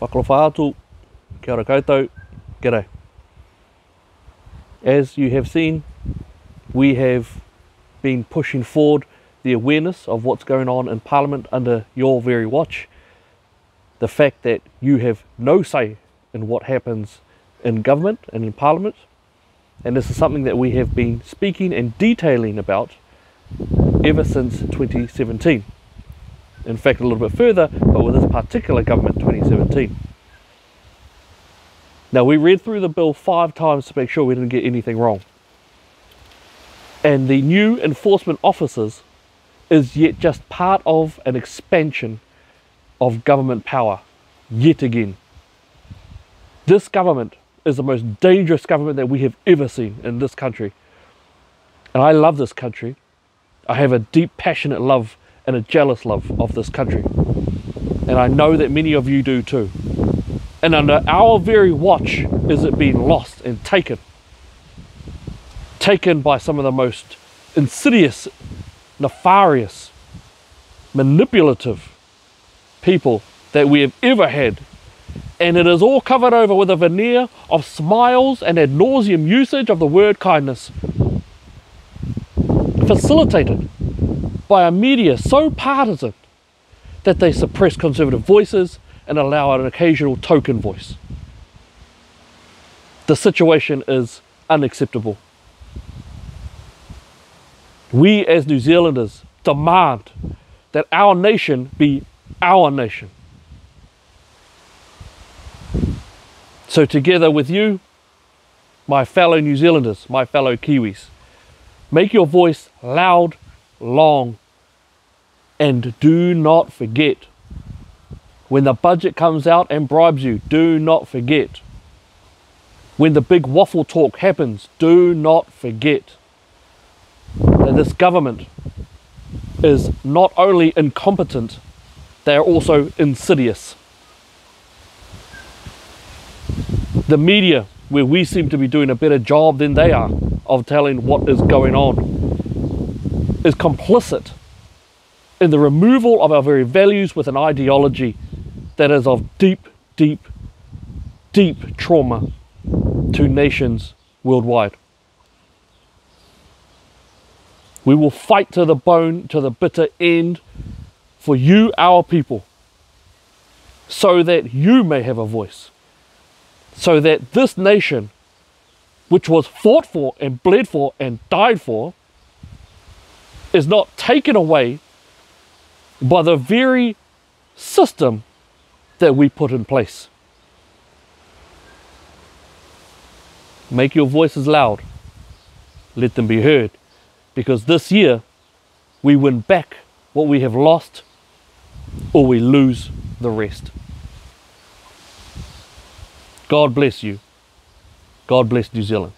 Fakaalofa atu, kia ora koutou, g'day. As you have seen, we have been pushing forward the awareness of what's going on in Parliament under your very watch. The fact that you have no say in what happens in government and in Parliament. And this is something that we have been speaking and detailing about ever since 2017. In fact, a little bit further, but with this particular government, 2017. Now, we read through the bill five times to make sure we didn't get anything wrong. And the new enforcement officers is yet just part of an expansion of government power, yet again. This government is the most dangerous government that we have ever seen in this country. And I love this country. I have a deep, passionate love and a jealous love of this country. And I know that many of you do too. And under our very watch is it being lost and taken. Taken by some of the most insidious, nefarious, manipulative people that we have ever had. And it is all covered over with a veneer of smiles and ad nauseum usage of the word kindness. Facilitated by a media so partisan that they suppress conservative voices and allow an occasional token voice. The situation is unacceptable. We as New Zealanders demand that our nation be our nation. So, together with you, my fellow New Zealanders, my fellow Kiwis, make your voice loud, long, and do not forget when the budget comes out and bribes you, do not forget. When the big waffle talk happens, do not forget that this government is not only incompetent, they are also insidious. The media, where we seem to be doing a better job than they are of telling what is going on, is complicit in the removal of our very values with an ideology that is of deep, deep, deep trauma to nations worldwide. We will fight to the bone, to the bitter end for you, our people, so that you may have a voice, so that this nation, which was fought for and bled for and died for, is not taken away by the very system that we put in place. Make your voices loud. Let them be heard. Because this year, we win back what we have lost or we lose the rest. God bless you. God bless New Zealand.